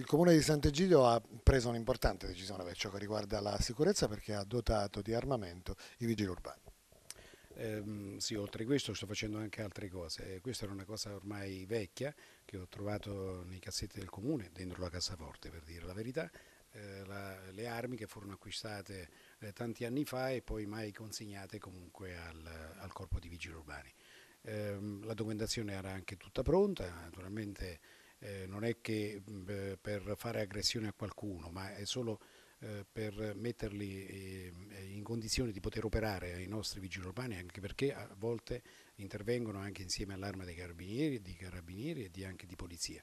Il comune di Sant'Egidio ha preso un'importante decisione per ciò che riguarda la sicurezza perché ha dotato di armamento i vigili urbani. Eh, sì, oltre a questo sto facendo anche altre cose. Questa era una cosa ormai vecchia che ho trovato nei cassetti del comune, dentro la cassaforte per dire la verità, eh, la, le armi che furono acquistate eh, tanti anni fa e poi mai consegnate comunque al, al corpo di vigili urbani. Ehm, la documentazione era anche tutta pronta, naturalmente eh, non è che mh, per fare aggressione a qualcuno, ma è solo eh, per metterli eh, in condizione di poter operare ai nostri vigili urbani, anche perché a volte intervengono anche insieme all'arma dei carabinieri, di carabinieri e di, anche di polizia.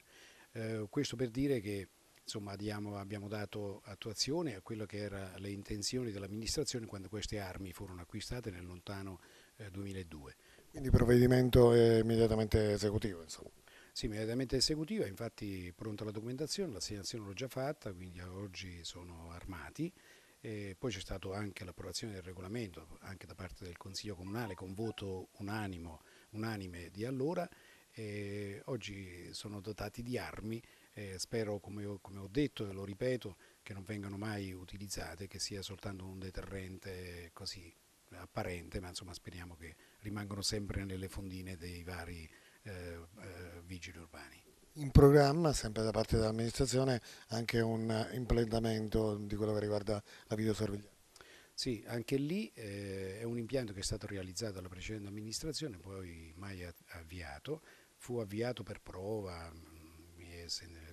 Eh, questo per dire che insomma, abbiamo, abbiamo, dato attuazione a quello che erano le intenzioni dell'amministrazione quando queste armi furono acquistate nel lontano 2002. Quindi provvedimento immediatamente esecutivo insomma. Sì, immediatamente esecutiva, infatti pronta la documentazione, l'assegnazione l'ho già fatta, quindi oggi sono armati. E poi c'è stata anche l'approvazione del regolamento anche da parte del Consiglio Comunale con voto unanimo, unanime di allora. E oggi sono dotati di armi, e spero come ho, come ho detto e lo ripeto che non vengano mai utilizzate, che sia soltanto un deterrente così apparente, ma insomma speriamo che rimangano sempre nelle fondine dei vari eh, eh, vigili urbani. In programma, sempre da parte dell'amministrazione, anche un implementamento di quello che riguarda la videosorveglianza. Sì, anche lì eh, è un impianto che è stato realizzato dalla precedente amministrazione, poi mai avviato, fu avviato per prova, mm, mi è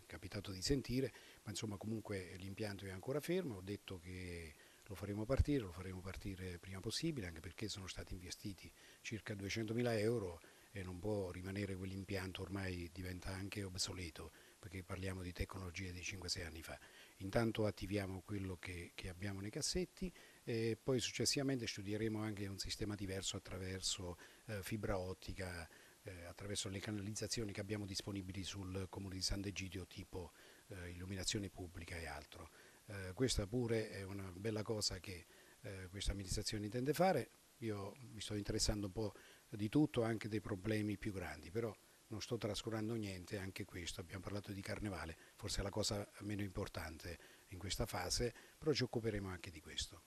capitato di sentire, ma insomma comunque l'impianto è ancora fermo, ho detto che lo faremo partire, lo faremo partire prima possibile, anche perché sono stati investiti circa 200.000 euro e non può rimanere quell'impianto, ormai diventa anche obsoleto, perché parliamo di tecnologie di 5-6 anni fa. Intanto attiviamo quello che, che abbiamo nei cassetti e poi successivamente studieremo anche un sistema diverso attraverso eh, fibra ottica, eh, attraverso le canalizzazioni che abbiamo disponibili sul comune di Sant'Egidio tipo eh, illuminazione pubblica e altro. Eh, questa pure è una bella cosa che eh, questa amministrazione intende fare. Io mi sto interessando un po' di tutto, anche dei problemi più grandi, però non sto trascurando niente, anche questo, abbiamo parlato di carnevale, forse è la cosa meno importante in questa fase, però ci occuperemo anche di questo.